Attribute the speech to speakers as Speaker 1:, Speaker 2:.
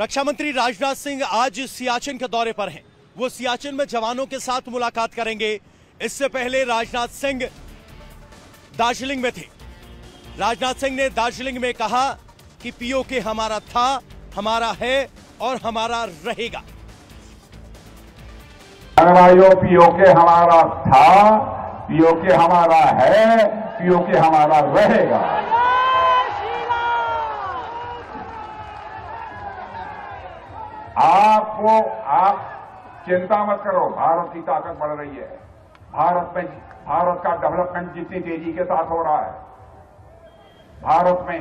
Speaker 1: रक्षा मंत्री राजनाथ सिंह आज सियाचिन के दौरे पर हैं। वो सियाचिन में जवानों के साथ मुलाकात करेंगे। इससे पहले राजनाथ सिंह दार्जिलिंग में थे। राजनाथ सिंह ने दार्जिलिंग में कहा कि पीओके हमारा था, हमारा है और हमारा रहेगा।
Speaker 2: पीओके हमारा था, पीओके हमारा है, पीओके हमारा रहेगा। आपको आप चिंता मत करो, भारत की ताकत बढ़ रही है। भारत में, भारत का डेवलपमेंट जितनी तेज़ी के साथ हो रहा है, भारत में